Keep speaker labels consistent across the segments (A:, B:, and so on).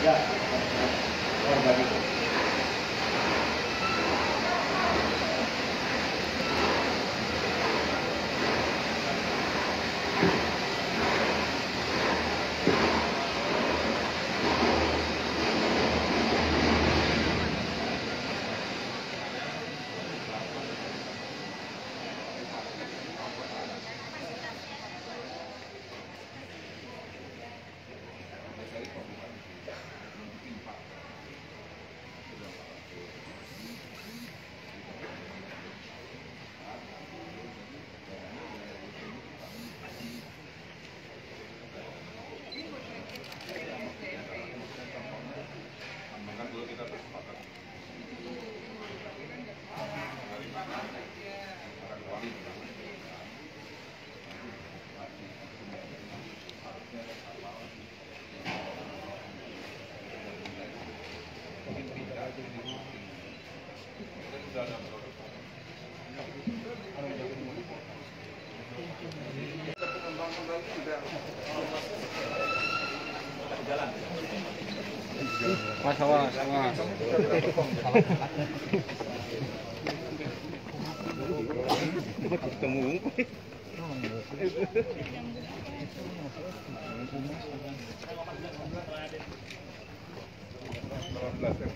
A: Ya, organik.
B: Mas awas, awas. Ketemu.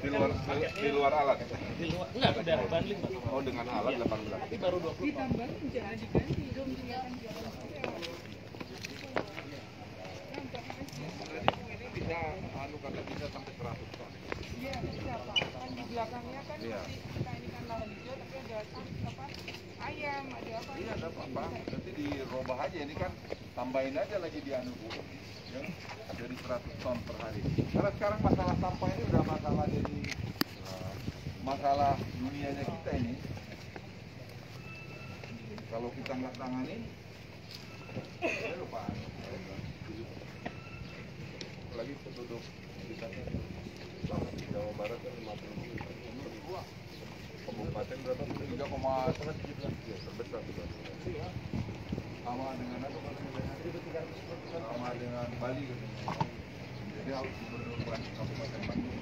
C: di luar di luar alat
D: Di luar, enggak, udah bundling Pak.
C: oh dengan alat 18
D: Tapi baru 20
E: ditambahin jangan diganti dong tinggalkan jalan
C: ini bisa anu kata bisa sampai 100 ton
E: iya bisa pak kan di belakangnya kan
C: Iya.
E: kita ini kan lahan hijau tapi ada apa ayam ada apa?
C: Iya ada apa? Nanti dirobah aja. Ini kan tambahin aja lagi di anu Bu. ya jadi 100 ton per hari. Karena sekarang masalah sampah ini udah masalah jadi eh, masalah dunianya kita ini. Kalau kita nggak tangani ya lupa. Lagi penduduk kita di Jawa Barat kan 50 ribu kabupaten berapa? 3,17 ya terbesar. Sama dengan apa? Sama dengan Bali katanya. Jadi harus gubernur Bandung Kabupaten Bandung.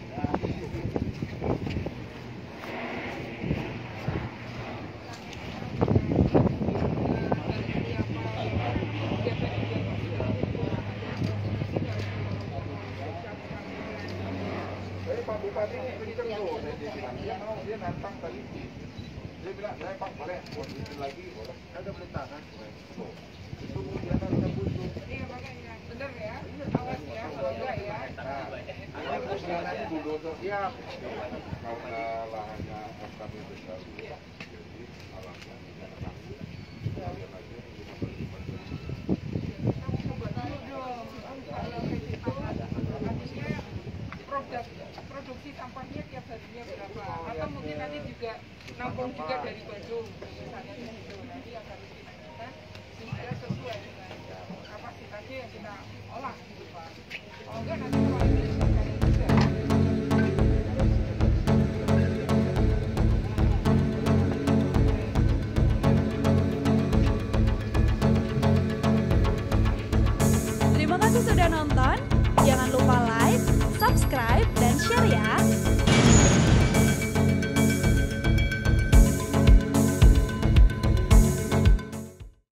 C: Saya Pak Bupati ini kenceng tuh, dia bilang dia mau dia nantang tadi. Dia bilang saya Pak boleh mau bikin lagi boleh. Ada. Tuh. Itu dia nanti butuh.
E: iya makanya bener ya awas ya kalau enggak ya
C: ada perjalanan bulldozer siap. Karena lahannya kami besar, jadi alamnya tidak terganggu. Kalian aja juga
E: nampung juga dari Bandung misalnya gitu. Nanti yang harus kita kita sehingga sesuai dengan kapasitasnya yang kita olah gitu Pak. Kalau enggak nanti